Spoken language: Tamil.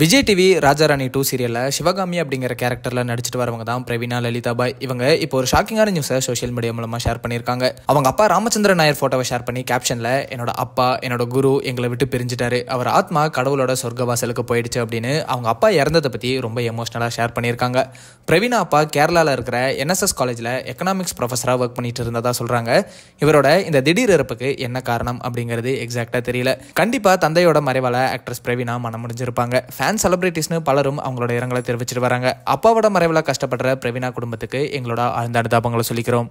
விஜய் டிவி ராஜாராணி டூ சீரியலில் சிவகாமி அப்படிங்கிற கேரக்டரில் நடிச்சிட்டு வரவங்க தான் பிரவீனா லலிதா பாய். இவங்க இப்போ ஒரு ஷாக்கிங்கான நியூஸை சோஷியல் மீடியா மூலமாக ஷேர் பண்ணியிருக்காங்க. அவங்க அப்பா ராமச்சந்திரன் நாயர் ஃபோட்டோவை ஷேர் பண்ணி கேப்ஷனில் என்னோட அப்பா என்னோட குரு எங்களை விட்டு பிரிஞ்சிட்டாரு. அவர் ஆத்மா கடவுளோட சொர்க்கவாசலுக்கு போயிடுச்சு அப்படின்னு அவங்க அப்பா இறந்ததை பற்றி ரொம்ப எமோஷ்னலாக ஷேர் பண்ணியிருக்காங்க. பிரவீனா அப்பா கேரளாவில் இருக்கிற என்எஸ்எஸ் காலேஜில் எக்கனாமிக்ஸ் ப்ரொஃபஸராக ஒர்க் பண்ணிட்டு இருந்ததா சொல்கிறாங்க இவரோட இந்த திடீர் இறப்புக்கு என்ன காரணம் அப்படிங்கிறது எக்ஸாக்டாக தெரியல. கண்டிப்பாக தந்தையோட மறைவால ஆக்ட்ரஸ் பிரவீனா மனம் முடிஞ்சிருப்பாங்க. அண்ட் செலிபிரிட்டிஸ்னு பலரும் அவங்களோட இரங்கலை தெரிவிச்சிட்டு வராங்க. அப்பாவோட மறைவில் கஷ்டப்படுற பிரவீனா குடும்பத்துக்கு எங்களோட ஆழ்ந்த அனுதாபங்களை சொல்லிக்கிறோம்.